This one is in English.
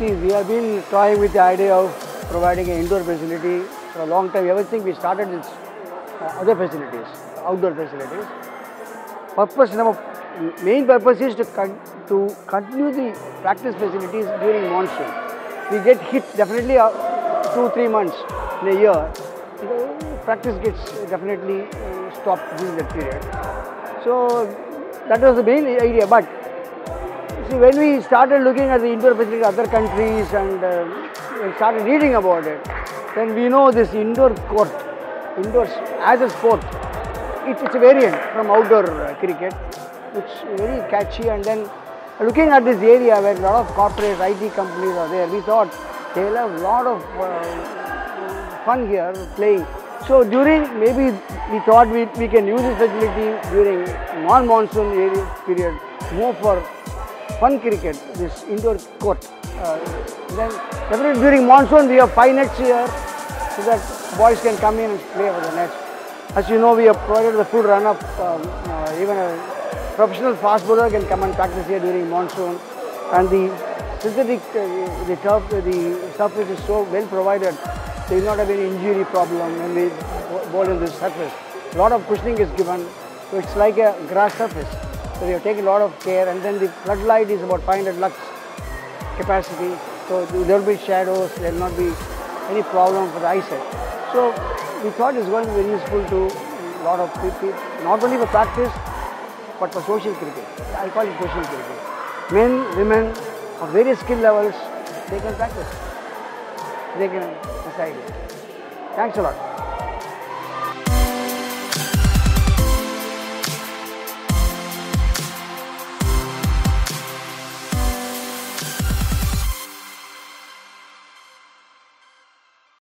See, we have been toying with the idea of providing an indoor facility for a long time. Everything we started with uh, other facilities, outdoor facilities. Purpose, number, main purpose is to, con- to continue the practice facilities during monsoon. We get hit definitely uh, two, three months in a year. Practice gets definitely uh, stopped during that period. So that was the main idea. But See, when we started looking at the indoor facility in other countries and uh, started reading about it, then we know this indoor court, indoors as a sport, it, it's a variant from outdoor uh, cricket, It's very catchy. And then looking at this area where a lot of corporate IT companies are there, we thought they'll have a lot of uh, fun here playing. So during maybe we thought we, we can use this facility during non-monsoon period more for fun cricket, this indoor court. Uh, then during monsoon we have five nets here so that boys can come in and play over the nets. As you know, we have provided the full run up. Um, uh, even a professional fast bowler can come and practice here during monsoon. And the synthetic, uh, the turf, the surface is so well provided, they will not have any injury problem when we bowl in this surface. A lot of cushioning is given, so it's like a grass surface. So we have taken a lot of care and then the floodlight is about 500 lux capacity. So there will be shadows, there will not be any problem for the eyesight. So we thought it's going to be useful to a lot of people, not only for practice, but for social cricket. I call it social cricket. Men, women of various skill levels, they can practice. They can decide. Thanks a lot.